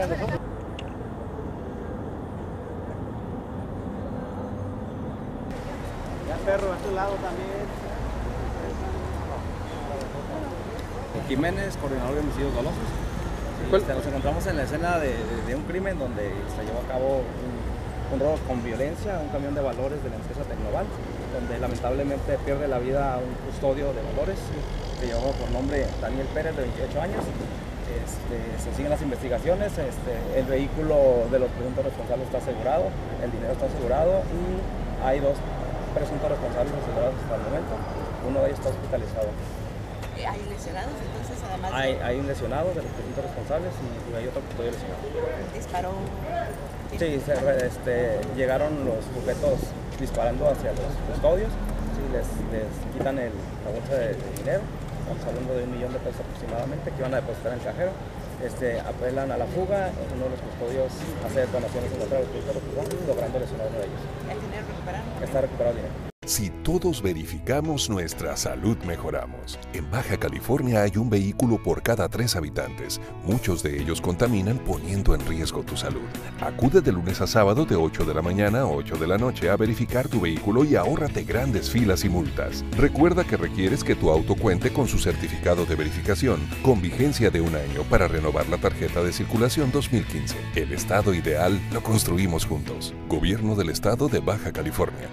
Ya perro, a tu lado también. Jiménez, coordinador de homicidios dolosos. Este, nos encontramos en la escena de, un crimen donde se llevó a cabo un, robo con violencia, un camión de valores de la empresa Tecnoval, donde lamentablemente pierde la vida un custodio de valores, que llevó por nombre Daniel Pérez, de 28 años, este, se siguen las investigaciones, este, el vehículo de los presuntos responsables está asegurado, el dinero está asegurado y hay dos presuntos responsables asegurados hasta el momento. Uno de ellos está hospitalizado. Eh, ¿Hay lesionados entonces además? Hay, hay un lesionado de los presuntos responsables y hay otro custodio lesionado. Disparó. Sí, se este, llegaron los sujetos disparando hacia los custodios, sí, les, les quitan el- la bolsa de, de dinero, estamos hablando de un millón de pesos aproximadamente que iban a depositar en el cajero. Este, apelan a la fuga, uno de los custodios hace detonaciones en contra de los lesionar a uno de ellos. ¿El dinero recuperado? Está recuperado el dinero. Si todos verificamos nuestra salud, mejoramos. En Baja California hay un vehículo por cada tres habitantes. Muchos de ellos contaminan poniendo en riesgo tu salud. Acude de lunes a sábado de 8 de la mañana a 8 de la noche a verificar tu vehículo y ahórrate grandes filas y multas. Recuerda que requieres que tu auto cuente con su certificado de verificación con vigencia de un año para renovar la tarjeta de circulación 2015. El estado ideal lo construimos juntos. Gobierno del Estado de Baja California.